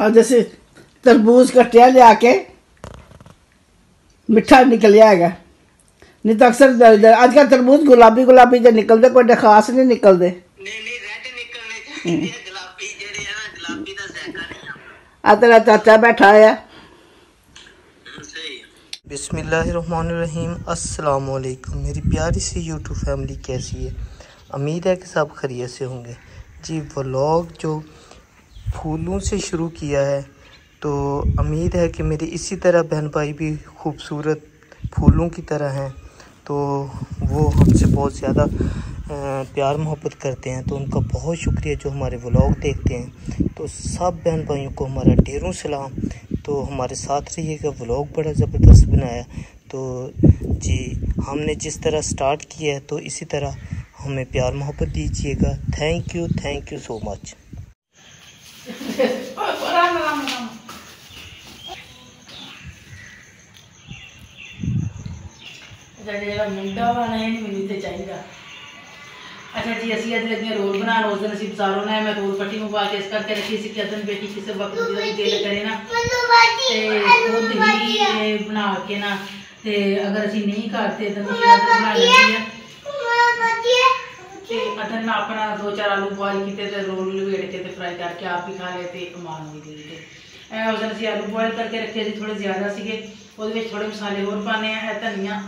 और जैसे तरबूज का टहल आके मिठा निकल जाएगा। नहीं तो अक्सर आजकल तरबूज गुलाबी गुलाबी जो निकलते कोई खास नहीं निकलते तेरा हम्म। चाचा बैठा है। बिसमीम मेरी प्यारी सी यूट्यूब फैमिली कैसी है? उम्मीद है कि सब खरीत से होंगे। जी व्लॉग जो फूलों से शुरू किया है। तो उम्मीद है कि मेरे इसी तरह बहन भाई भी खूबसूरत फूलों की तरह हैं। तो वो हमसे बहुत ज़्यादा प्यार मोहब्बत करते हैं। तो उनका बहुत शुक्रिया जो हमारे व्लॉग देखते हैं। तो सब बहन भाइयों को हमारा ढेरों सलाम। तो हमारे साथ रहिएगा व्लॉग बड़ा ज़बरदस्त बनाया। तो जी, हमने जिस तरह स्टार्ट किया है तो इसी तरह हमें प्यार मोहब्बत दीजिएगा। Thank you thank you so much. अच्छा, अच्छा, राम राम अच्छा जी जो मुंडा बनाना है मैनू तो चाहिए अच्छा जी असं अज लगे रोल बना उस दिन असं बजारों ने मैं रोल पट्टी मंगवा के इस करके रखी सी कि अदन बेटी किसी वक्त दिल करे ना। खुद ही बना के ना अगर असं नहीं करते तो बना लेते हैं ਬਣਾ ਲੈਂਦੀ ਆ ਤੇ ਅਦਨ ਨਾ ਆਪਣਾ ਦੋ ਚਾਰ ਆਲੂ ਬੋਇਲ ਕੀਤੇ ਤੇ ਰੋਲ ਲਵੇੜ ਕੇ ਤੇ ਫਰਾਈ ਕਰਕੇ ਆਪ ਹੀ ਖਾ ਲਏ ਤੇ ਅਮਾਨ ਨੂੰ ਵੀ ਦੇ ਦਿੱਤੇ ਇਹ ਉਸ ਦਿਨ ਅਸੀਂ ਆਲੂ ਬੋਇਲ ਕਰਕੇ ਰੱਖੇ ਸੀ ਥੋੜੇ ਜ਼ਿਆਦਾ ਸੀਗੇ ਉਹਦੇ ਵਿੱਚ ਥੋੜੇ ਮਸਾਲੇ ਹੋਰ ਪਾਣੇ ਆ ਇਹ ਧਨੀਆ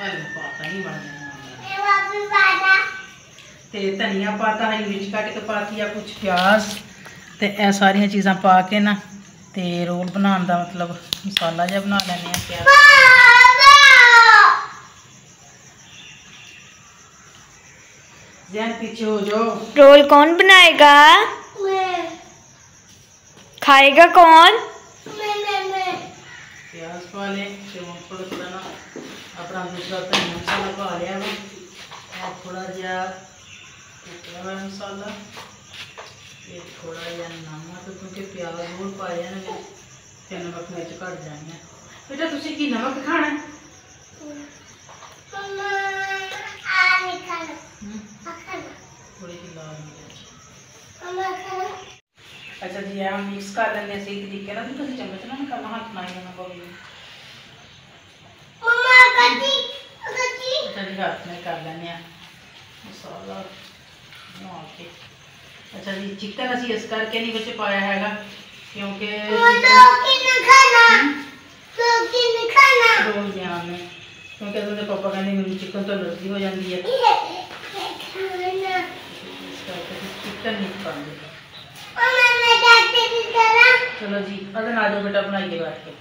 ਪਰ ਪਾਤਾ ਨਹੀਂ ਬਣ ਜਾਣਾ ਤੇ ਧਨੀਆ ਪਾਤਾ ਹਰੀ ਮਿਰਚ ਕੱਟ ਕੇ ਪਾਤੀ ਆ ਕੁਝ ਪਿਆਜ਼ ਤੇ ਇਹ ਸਾਰੀਆਂ ਚੀਜ਼ਾਂ पीछे हो जाओ। रोल कौन बनाएगा? मैं। खाएगा कौन? मैं मैं मैं। प्याज अपना दूसरा मसाला लिया मैं और थोड़ा जा मसाला ये थोड़ा नमक क्योंकि प्याज और पाया ना फिर नमक जाएँगे। बेटा तुझे की नमक खाना है? ਕੀ ਨਮਕ ਖਾਣਾ ਹੈ? ਹਮ? ਥੋੜੀ ਜਿਹੀ ਲਾਲ ਮਿਰਚ ਅੱਛਾ ਜੀ ਇਹ ਮਿਕਸ ਕਰ ਲੈਂਦੇ ਅਸੀਂ ਇੱਕ ਤਰੀਕੇ ਨਾਲ ਵੀ ਤੁਸੀਂ ਚਮਚ ਨਾਲ ਕਰਨਾ ਹੱਥ ਨਾਲ ਹੀ ਨਾ ਪਵੇ ਅੱਛਾ ਜੀ ਹੱਥ ਨਾਲ ਕਰ ਲੈਂਦੇ ਆ ਮਸਾਲਾ ਬਣਾ ਕੇ ਅੱਛਾ ਜੀ ਚਿਕਨ ਅਸੀਂ ਇਸ ਕਰਕੇ ਨਹੀਂ ਵਿੱਚ ਪਾਇਆ ਹੈਗਾ ਕਿਉਂਕਿ ਰੋਲ ਜਾਣ ਨੇ ਕਿਉਂਕਿ ਉਹਦੇ ਪਾਪਾ ਕਹਿੰਦੇ ਮੈਨੂੰ ਚਿਕਨ ਤੋਂ ਅਲਰਜੀ ਹੋ ਜਾਂਦੀ ਹੈ चलो जी अदन आ जाओ बेटा बनाइए बैठ के।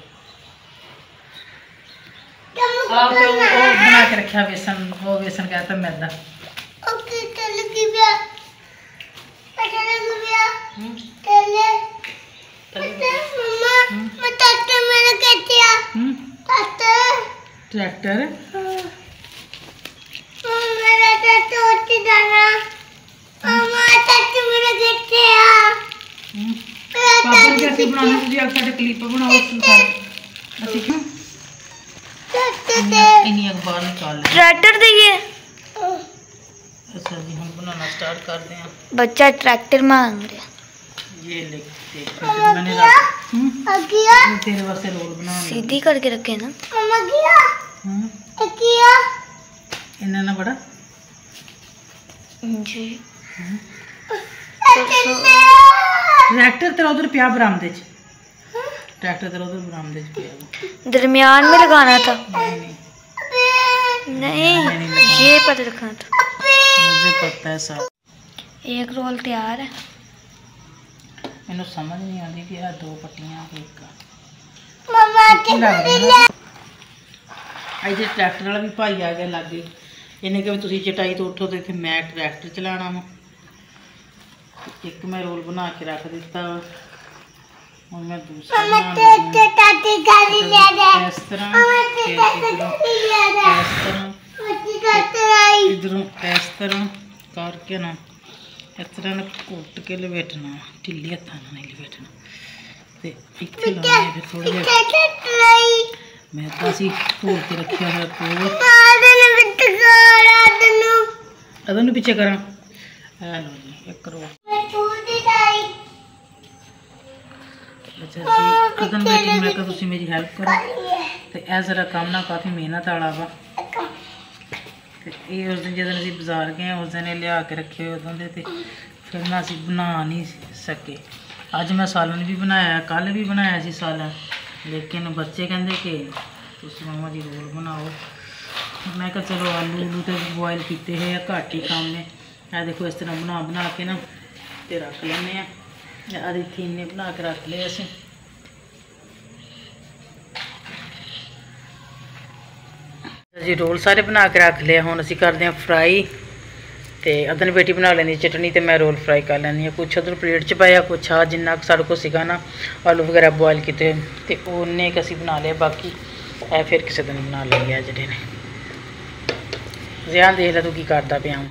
आप तो वो बना के रखा बेसन वो बेसन क्या था तो मैदा ओके चलो की बिया पटाने को बिया चले मम्मा मैं ट्रैक्टर मेरे कहती हूँ। हम्म। Tractor tractor? ਅਸੀਂ ਬਣਾਉਣਾ ਤੁਸੀਂ ਆ ਸਾਡੇ ਕਲਿੱਪ ਬਣਾਓ ਅਸੀਂ ਕਿਉਂ ਇੰਨੀ ਅਖਬਾਰ ਨਿਕਾਲ ਲੈ ट्रैक्टर देखिए अच्छा जी हम बनाना स्टार्ट करते हैं बच्चा ट्रैक्टर मांग रहा ये ले देख मैंने रख हम्म, ये तेरे वास्ते रोल बना सीधी करके रखे ना हम्म इन्ना ना बड़ा जी ट्रैक्टर तेरा उधर पिया बरामदे च ट्रैक्टर तेरा उधर बरामदे च पिया वा। दरमियान में लगाना था नहीं नहीं नहीं ये पर रखना था मुझे पता है सब एक रोल तैयार है मैंने समझ नहीं आती कि यार दो पट्टियां एक ਅੱਜ ਟਰੈਕਟਰ ਵਾਲਾ ਵੀ ਭਾਈ ਆ ਗਿਆ ਲਾਗੇ ਇਹਨੇ ਕਿਹਾ ਵੀ ਤੁਸੀਂ ਚਟਾਈ ਤੋਂ ਉੱਠੋ ਤੇ ਇੱਥੇ ਮੈਂ ਟਰੈਕਟਰ ਚਲਾਣਾ ਵਾ ਇੱਕ ਮੈਂ ਰੋਲ ਬਣਾ ਕੇ ਰੱਖ ਦਿੱਤਾ ਹੁਣ ਮੈਂ ਦੂਸਰਾ ਬਣਾਉਣ ਲੱਗੀ ਹਾਂ। ਇਸ ਤਰ੍ਹਾਂ ਫਿਰ ਇਧਰੋਂ ਇਸ ਤਰ੍ਹਾਂ ਇਧਰੋਂ ਇਸ ਤਰ੍ਹਾਂ ਕਰਕੇ ਨਾ ਇਸ ਤਰ੍ਹਾਂ ਨਾ ਘੁੱਟ ਕੇ ਲਵੇਟਣਾ ਢਿੱਲੀ ਹੱਥਾਂ ਨਾਲ ਨਹੀਂ ਲਵੇਟਣਾ। ਤੇ ਇੱਥੇ ਲਾਉਣਾ ਫਿਰ ਥੋੜਾ ਜਿਹਾ। ਮੈਂ ਤਾਂ ਅਸੀਂ ਘੋਲ ਕੇ ਰੱਖਿਆ ਹੋਇਆ ਕੋਲ। ਅਦੋਂ ਨੂੰ ਪਿੱਛੇ ਕਰਾਂ। ਇਹ ਲਓ ਜੀ ਇੱਕ ਰੋ ਅੱਛਾ, ਜੀ ਕਦਨ ਬੇਟੀ ਮੈਂ ਕਿਹਾ ਤੁਸੀਂ ਮੇਰੀ ਹੈਲਪ ਕਰੋ। ਤੇ ਇਹ ਜ਼ਰਾ ਕੰਮ ਨਾ ਕਾਫੀ ਮਿਹਨਤ ਵਾਲਾ ਵਾ। ਤੇ ਇਹ ਉਸ ਦਿਨ ਜਦੋਂ ਅਸੀਂ ਬਾਜ਼ਾਰ ਗਏ, ਉਸ ਦਿਨ ਇਹ ਲਿਆ ਕੇ ਰੱਖੇ ਹੋਏ ਉਦੋਂ ਦੇ ਤੇ ਫਿਰ ਨਾ ਅਸੀਂ ਬਣਾ ਨਹੀਂ ਸਕੇ। ਅੱਜ ਮੈਂ ਸਾਲਨ ਵੀ ਬਣਾਇਆ ਕੱਲ ਵੀ ਬਣਾਇਆ ਸੀ ਸਾਲਨ ਲੇਕਿਨ ਬੱਚੇ ਕਹਿੰਦੇ ਕਿ ਤੁਸੀਂ ਮਮਾ ਜੀ ਰੋਲ ਬਣਾਓ। ਮੈਂ ਕਿਹਾ ਚਲੋ ਆਲੂ ਉਲੂ ਤੇ ਬੋਇਲ ਕੀਤੇ ਹੋਏ ਆ, ਘੱਟ ਹੀ ਕੰਮ ਨੇ ਇਹ ਦੇਖੋ ਇਸ ਤਰ੍ਹਾਂ ਬਣਾ ਬਣਾ ਕੇ ਨਾ ਤੇ ਰੱਖ ਲੈਂਦੇ ਆ। आदि आधी थीने बना के रख लिया असं जी रोल सारे बना के रख लिया हूँ असं करते हैं फ्राई तो अदन बेटी बना लेंदी चटनी तो मैं रोल फ्राई कर लैनी कुछ उधर प्लेट च पाया कुछ आ जिन्ना सा ना आलू वगैरह बॉयल किए तो उन्ने एक असं बना लिया बाकी ए फिर किसी दिन बना लेंगे जेडे ने ज़्यादा देख ला तू की करता पाया हूँ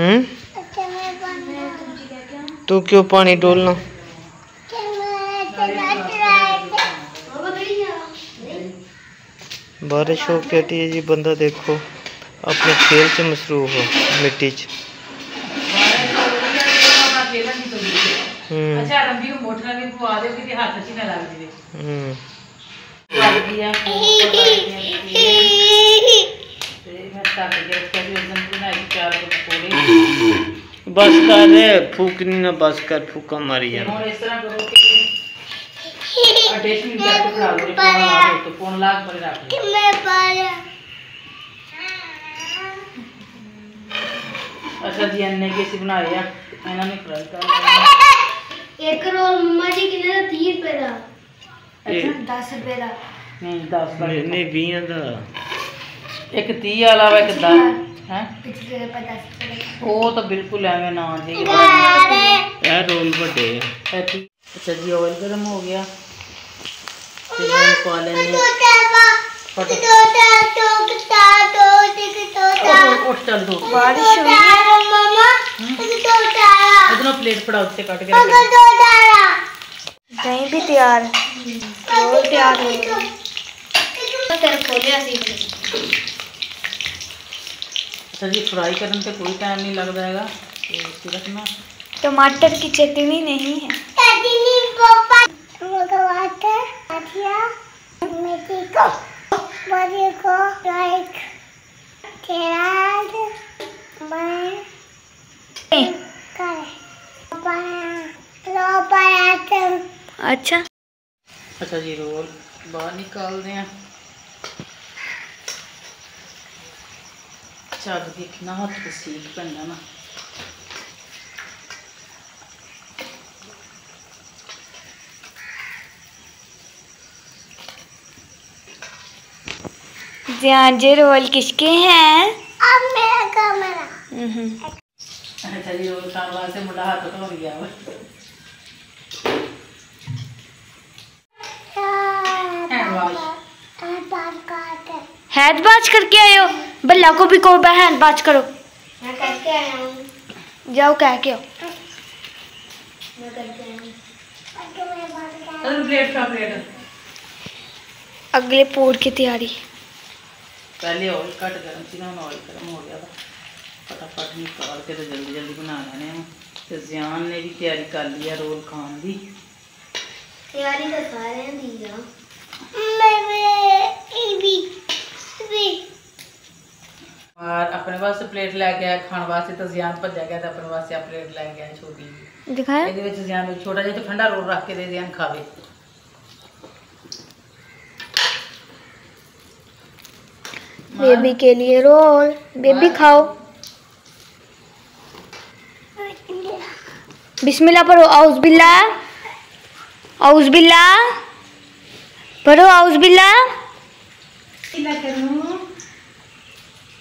हम्म? तू क्यों पानी डोलना? बारिश हो के हटी है जी बंदा देखो अपने खेल से मसरूफ हो मिट्टी हम्म। बस कर रे फूक ना बस कर फूक मारी जान अच्छा जी अन्ने कैसे बनाया मैंने नहीं फ्राई कर एक रोल मम्मा जी के 30 रुपए का अच्छा 10 रुपए का नहीं 10 नहीं 20 का ਇੱਕ 30 ਵਾਲਾ ਵਾ ਇੱਕ 10 ਹੈ ਪਿਛਲੇ ਰੁਪਏ 10 ਰੁਪਏ ਦਾ ਉਹ ਤਾਂ ਬਿਲਕੁਲ ਐਵੇਂ ਨਾ ਜੀ ए रोल बड़े है ਐਤੀ ਅੱਛਾ ਜੀ ਆਇਲ ਗਰਮ ਹੋ ਗਿਆ ਤੇ ਹੁਣ ਪਾ ਲੈਣੇ ਫਟ ਉੱਠ ਉੱਠ ਚੱਲ ਦੋ ਬਾਰਿਸ਼ ਹੋਈ ਇਧਰੋਂ ਪਲੇਟ ਫੜਾ ਉੱਤੇ ਕੱਟ ਕੇ ਰੱਖ ਦਹੀਂ ਵੀ ਤਿਆਰ ਰੋਲ ਤਿਆਰ ਹੋ ਗਿਆ ਤੇਰੇ ਖੋਲਿਆ सर जी फ्राई करने से तो कोई टाइम नहीं लग जाएगा तो रखना टमाटर की चटनी नहीं है। चटनी पापा टमाटर को बड़ी को लाइक अच्छा। अच्छा जी रोल बाहर निकाल दें ਆ ਚੱਲ ਦੇਖਣਾ ਹੱਥ ਤੇ ਸੀਕ ਪੈਂਦਾ ਨਾ ध्यान जे रोल किसके हैं हम्म। ਅੱਛਾ ਜੀ ਰੋਲ ਖਾਣ ਵਾਸਤੇ ਮੁੰਡਾ ਹੱਥ ਧੋਣ ਗਿਆ ਵਾ ਹੈਂਡ ਵਾਸ਼ हैंड बाज करके आए हो बल्ला को भी को बहन बात करो। जाओ कह के अगले पोर की तैयारी। पहले ऑयल कट गरम थी ना ऑयल गरम हो गया था। फटाफट निकाल के तो जल्दी जल्दी बना लेने हैं। तो जियान ने भी तैयारी कर ली है रोल खान की तैयारी तो कर रहे हैं दीदी मैं मैं ये भी स्वीट जा ਔਰ ਆਪਣੇ ਵਾਸਤੇ ਪਲੇਟ ਲੈ ਕੇ ਆਇਆ ਖਾਣ ਵਾਸਤੇ ਤਾਂ ਜ਼ਿਆਨ ਭੱਜਿਆ ਗਿਆ ਤੇ ਆਪਣੇ ਵਾਸਤੇ ਆ ਪਲੇਟ ਲੈ ਕੇ ਆਇਆ ਛੋਟੀ ਜਿਹੀ दिखाया ਇਹਦੇ ਵਿੱਚ ਜ਼ਿਆਨ ਨੂੰ ਛੋਟਾ ਜਿਹਾ ਤੇ ਠੰਡਾ ਰੋਲ ਰੱਖ ਕੇ ਦੇ ਜ਼ਿਆਨ ਖਾਵੇ बेबी के लिए रोल बेबी खाओ बिस्मिल्लाह पढ़ो आउज बिल्ला आउज बिल्ला पढ़ो आउज बिल्ला किला करूं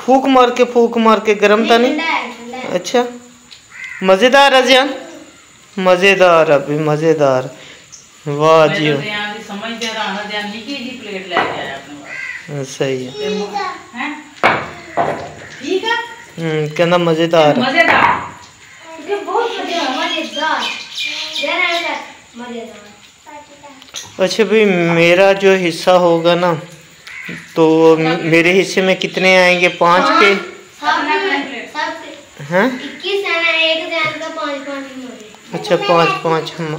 फूक मार के फूक मार के गर्म अच्छा। था नहीं अच्छा मज़ेदार है जान मज़ेदार अभी मज़ेदार। वाह जी सही है। हम्म, कहना मज़ेदार। अच्छा भाई मेरा जो हिस्सा होगा ना तो मेरे हिस्से में कितने आएँगे? पाँच के? हाँ? हैं अच्छा पाँच पाँच हम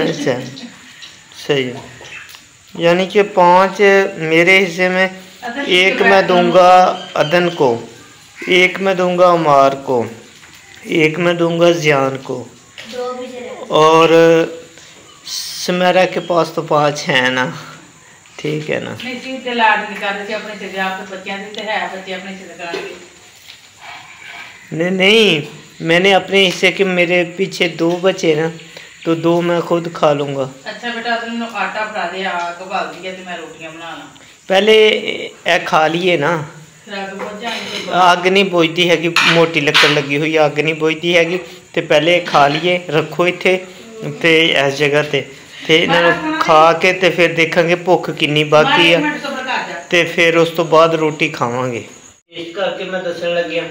अच्छा सही है। यानी कि पाँच मेरे हिस्से में एक मैं दूँगा अदन को एक मैं दूँगा अमार को एक मैं दूँगा जियान को। और समरा के पास तो पाँच है ना। ठीक है ना ਨਹੀਂ ਸੀ ਤੇ ਲਾਡ ਨਹੀਂ ਕਰਦੇ ਸੀ ਆਪਣੇ ਸਿਰ ਆਪ ਤੇ ਬੱਚਿਆਂ ਦੀ ਤੇ ਹੈ ਬੱਚੇ ਆਪਣੇ ਸਿਰ ਕਰਾਂਗੇ नहीं नहीं मैंने अपने हिस्से के मेरे पीछे दो बचे ना तो दो मैं खुद खा लूँगा ਅੱਛਾ ਬੇਟਾ ਤੂੰ ਮੈਨੂੰ ਆਟਾ ਫੜਾ ਦੇ ਆਗ ਬਾਲ ਦੀ ਤੇ ਮੈਂ ਰੋਟੀਆਂ ਬਣਾ ਲਾਂ पहले ए खा लिए ना ਫਿਰ ਅੱਗ ਬੁੱਝ ਜਾਣੀ ਤੇ ਅੱਗ ਨਹੀਂ ਬੁਝਦੀ ਹੈਗੀ ਮੋਟੀ ਲੱਕੜ ਲੱਗੀ ਹੋਈ ਅੱਗ ਨਹੀਂ ਬੁਝਦੀ ਹੈਗੀ ਤੇ ਪਹਿਲੇ ਖਾ ਲਈਏ ਰੱਖੋ ਇੱਥੇ ਤੇ ਇਹਨਾਂ ਨੂੰ ਖਾ ਕੇ ਤੇ ਫਿਰ ਦੇਖਾਂਗੇ ਭੁੱਖ ਕਿੰਨੀ ਬਾਕੀ ਆ। ਤੋਂ ਫਿਰ ਉਸ ਤੋਂ ਬਾਅਦ ਰੋਟੀ ਖਾਵਾਂਗੇ। ਇਸ ਕਰਕੇ ਮੈਂ ਦੱਸਣ ਲੱਗਿਆ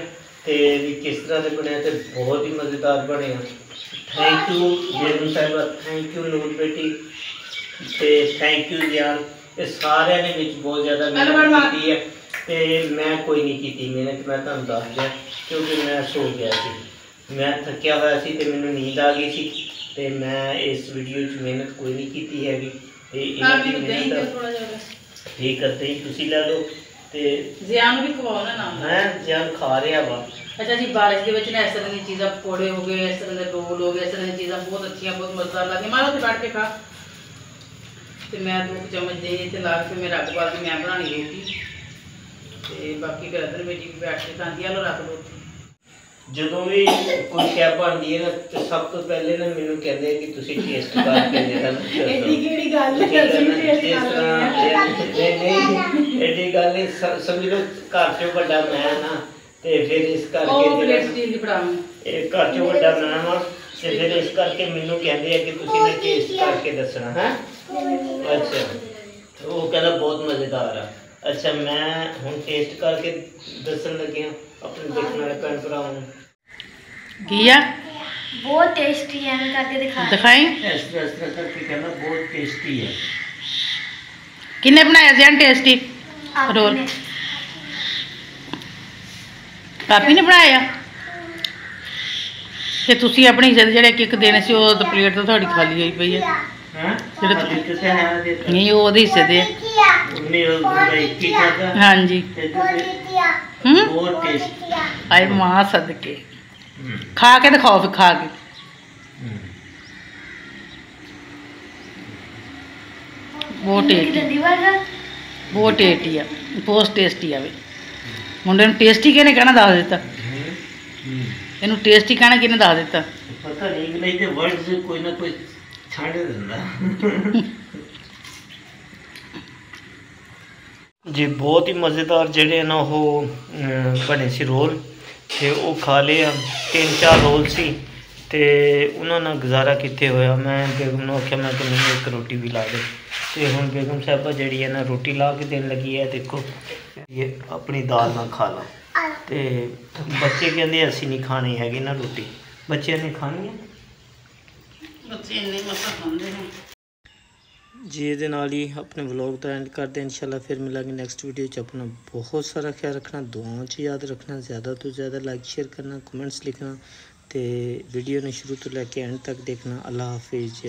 ਤੇ ਵੀ ਕਿਸ ਤਰ੍ਹਾਂ ਦੇ ਬਣਿਆ ਤੇ ਬਹੁਤ ਹੀ ਮਜ਼ੇਦਾਰ ਬਣਿਆ। Thank you Jenu Sahiba. Thank you Noor ਬੇਟੀ। ਤੇ ਥੈਂਕ ਯੂ ਜਿਆਨ ਇਹ ਸਾਰਿਆਂ ਨੇ ਵਿੱਚ ਬਹੁਤ ਜ਼ਿਆਦਾ ਮਿਹਨਤ ਕੀਤੀ ਹੈ ਤੇ ਮੈਂ ਕੋਈ ਨਹੀਂ ਕੀਤੀ ਮਿਹਨਤ ਮੈਂ ਤੁਹਾਨੂੰ ਦੱਸ ਦਿਆਂ ਕਿਉਂਕਿ ਮੈਂ ਸੋ ਗਿਆ ਸੀ। ਮੈਂ ਥੱਕਿਆ ਹੋਇਆ ਸੀ ਤੇ ਮੈਨੂੰ ਨੀਂਦ ਆ ਗਈ ਸੀ। ਤੇ ਮੈਂ ਇਸ ਵੀਡੀਓ 'ਚ ਮਿਹਨਤ ਕੋਈ ਨਹੀਂ ਕੀਤੀ ਹੈਗੀ। ਤੇ ਇਹਨਾਂ ਦੀ ਮਿਹਨਤ ਥੋੜਾ ਜਿਹਾ। ਠੀਕ ਕਰਦੇ ਹੀ ਤੁਸੀਂ ਲੈ ਲਓ ਤੇ ਜ਼ਿਆਨ ਨੂੰ ਵੀ ਖਵਾਓ ਨਾ ਨਾਲ ਮੈਂ ਜਨ ਖਾ ਰਿਹਾ ਵਾ। ਅੱਛਾ ਜੀ ਬਾਰਿਸ਼ ਦੇ ਵਿੱਚ ਨਾ ਇਸ ਤਰ੍ਹਾਂ ਦੀਆਂ ਚੀਜ਼ਾਂ ਪਕੌੜੇ ਹੋ ਗਏ ਇਸ ਤਰ੍ਹਾਂ ਦੇ ਰੋਲ ਹੋ ਗਏ ਇਸ ਤਰ੍ਹਾਂ ਦੀਆਂ ਚੀਜ਼ਾਂ ਬਹੁਤ ਅੱਛੀਆਂ ਬਹੁਤ ਮਜ਼ੇਦਾਰ ਲੱਗਦੀਆਂ। ਮਾਰੋ ਤੇ ਬੈਠ ਕੇ ਖਾ। ਤੇ ਮੈਂ ਦੋ ਚਮਚ ਦੇ ਤੇ ਲਾ ਕੇ ਮੈਂ ਰੱਖ ਮੈਂ ਬਣਾਣੀ ਰੋਟੀ। ਤੇ ਬਾਕੀ ਫਿਰ ਅਦਰ ਵੀ ਬੈਠ ਕੇ ਖਾਂਦੀ ਆ ਲੋ ਰੱਖ ਦੋ ਜਦੋਂ ਵੀ ਕੋਈ ਸ਼ੈ ਬਣਦੀ ਹੈ ਨਾ ਤੇ ਸਭ ਤੋਂ ਪਹਿਲੇ ਨਾ ਮੈਨੂੰ ਕਹਿੰਦੇ ਕਿ ਤੁਸੀਂ ਟੇਸਟ ਕਰਕੇ ਦੇਖਣਾ ਐਡੀ ਕਿਹੜੀ ਗੱਲ ਤੁਸੀਂ ਹੈ ਇਹ- ਨਹੀਂ ਨਹੀਂ ਐਡੀ ਗੱਲ ਨਹੀਂ। ਸ- ਸਮਝ ਲਓ ਘਰ ਚੋਂ ਵੱਡਾ ਮੈਂ ਨਾ ਤੇ ਫਿਰ ਇਸ ਉਹ ਕਰਕੇ ਪਲੇਟ ਜਿਹੜਾ ਸਟੀਲ ਦੀ ਫੜਾਉਂ ਇਹ ਘਰ ਚੋਂ ਵੱਡਾ ਮੈਂ ਵਾਂ ਤੇ ਫਿਰ ਇਸ ਕਰਕੇ ਮੈਨੂੰ ਕਹਿੰਦੇ ਆ ਕਿ ਤੁਸੀਂ ਨੇ ਟੇਸਟ ਕਰਕੇ ਦੱਸਣਾ ਹੈ? ਅੱਛਾ। ਉਹ ਕਹਿੰਦਾ ਬਹੁਤ ਮਜ਼ੇਦਾਰ ਆ। ਅੱਛਾ ਮੈਂ ਹੁਣ ਟੇਸਟ ਕਰਕੇ ਦੱਸਣ ਲੱਗਿਆ ਆਪਣੇ ਦੇਖਣ ਵਾਲੇ ਭੈਣ ਭਰਾਵਾਂ ਨੂੰ। ਕੀ ਆ बहुत टेस्टी है मैं करके दिखा ਦਿਖਾਈ ਇਸ ਤਰ੍ਹਾਂ ਇਸ ਤਰ੍ਹਾਂ ਕਰਕੇ ਕਹਿੰਦਾ ਬਹੁਤ ਟੇਸਟੀ ਹੈ ਕਿੰਨੇ ਬਣਾਇਆ ਸੀ ਟੇਸਟੀ रोल। आपने ਕਾਪੀ ਨੇ ਬਣਾਇਆ ਤੇ ਤੁਸੀਂ ਆਪਣੇ ਹਿੱਸੇ ਦੇ ਜਿਹੜੇ ਇੱਕ ਇੱਕ ਦੇਣੇ ਸੀ ਉਹ ਤਾਂ ਪਲੇਟ ਤਾਂ ਤੁਹਾਡੀ ਖਾਲੀ ਹੋਈ ਪਈ ਹੈ ਹਾਂ ਜਿਹੜੇ ਜਿਹੜੇ ਤੁਸੀਂ ਹੈ ਦੇ ਨਹੀਂ ਉਹ ਉਹਦੇ ਹਿੱਸੇ ਦੇ ਆ। ਉਹਨੇ ਉਹ ਬੰਦਾ ਇੱਕ ਹੀ ਖਾਦਾ ਹਾਂਜੀ ਤੇ ਤੁਸੀਂ ਹੂੰ ਬਹੁਤ ਟੇਸਟੀ ਆਏ ਮਾਂ ਸਦਕੇ ਖਾ ਕੇ ਦਿਖਾਓ ਫਿਰ ਖਾ ਕੇ ਬਹੁਤ ਟੇਸਟੀ दीवार का ਬਹੁਤ ਟੇਸਟੀ ਆ ਬਹੁਤ ਟੇਸਟੀ ਆਵੇ ਮੁੰਡੇ ਨੂੰ ਟੇਸਟੀ ਕਿਹਨੇ ਕਹਿਣਾ ਦੱਸ ਦਿੱਤਾ ਇਹਨੂੰ ਟੇਸਟੀ ਕਹਿਣਾ ਕਿਹਨੇ ਦੱਸ ਦਿੱਤਾ ਪਤਾ ਨਹੀਂ ਇੰਗਲਿਸ਼ ਦੇ ਵਰਡਸ ਕੋਈ ਨਾ ਕੋਈ ਛੱਡ ਦਿੰਦਾ ਜੀ ਬਹੁਤ ਹੀ ਮਜ਼ੇਦਾਰ ਜਿਹੜੇ ਆ ਨਾ ਉਹ ਅਮ, ਬਣੇ ਸੀ ਰੋਲ ਤੇ ਉਹ ਖਾ ਲਏ ਤਿੰਨ ਚਾਰ ਰੋਲ ਸੀ ਤੇ ਉਹਨਾਂ ਨਾਲ ਗੁਜ਼ਾਰਾ ਕੀਤੇ ਹੋਇਆ? ਮੈਂ ਬੇਗਮ ਨੂੰ ਆਖਿਆ, ਮੈਂ ਕਿ ਮੈਨੂੰ ਇੱਕ ਰੋਟੀ ਵੀ ਲਾ ਦੇ। ਤੇ ਹੁਣ ਬੇਗਮ ਸਾਹਿਬਾ ਜਿਹੜੀ ਹੈ ਨਾ, ਰੋਟੀ ਲਾ ਕੇ ਦੇਣ ਲੱਗੀ ਹੈ, ਦੇਖੋ। ਇਹ ਆਪਣੀ ਦਾਲ ਨਾਲ ਖਾ ਲਾ। ਤੇ ਬੱਚੇ ਕਹਿੰਦੇ, ਅਸੀਂ ਨਹੀਂ ਖਾਣੀ ਹੈਗੀ ਨਾ ਰੋਟੀ। ਬੱਚਿਆਂ ਨੇ ਖਾਣੀ ਹੈ? ਬੱਚੇ ਇੰਨੇ ਮਸਾ ਖਾਂਦੇ ਨੇ। ਜੀ, ਇਹਦੇ ਨਾਲ ਹੀ ਆਪਣੇ ਵਲੌਗ ਦਾ ਐਂਡ ਕਰਦੇ ਹਾਂ, ਇਨਸ਼ਾਅੱਲਾ ਫਿਰ ਮਿਲਾਂਗੇ ਨੈਕਸਟ ਵੀਡੀਓ 'ਚ। ਆਪਣਾ ਬਹੁਤ ਸਾਰਾ ਖਿਆਲ ਰੱਖਣਾ, ਦੁਆਵਾਂ 'ਚ ਯਾਦ ਰੱਖਣਾ, ਜ਼ਿਆਦਾ ਤੋਂ ਜ਼ਿਆਦਾ ਲਾਈਕ ਸ਼ੇਅਰ ਕਰਨਾ ਕਮੈਂਟਸ ਲਿਖਣਾ ਤੇ ਵੀਡੀਓ ਨੂੰ ਸ਼ੁਰੂ ਤੋਂ ਲੈ ਕੇ ਐਂਡ ਤੱਕ ਦੇਖਣਾ। ਅੱਲਾ ਹਾਫਿਜ਼, ਜੀ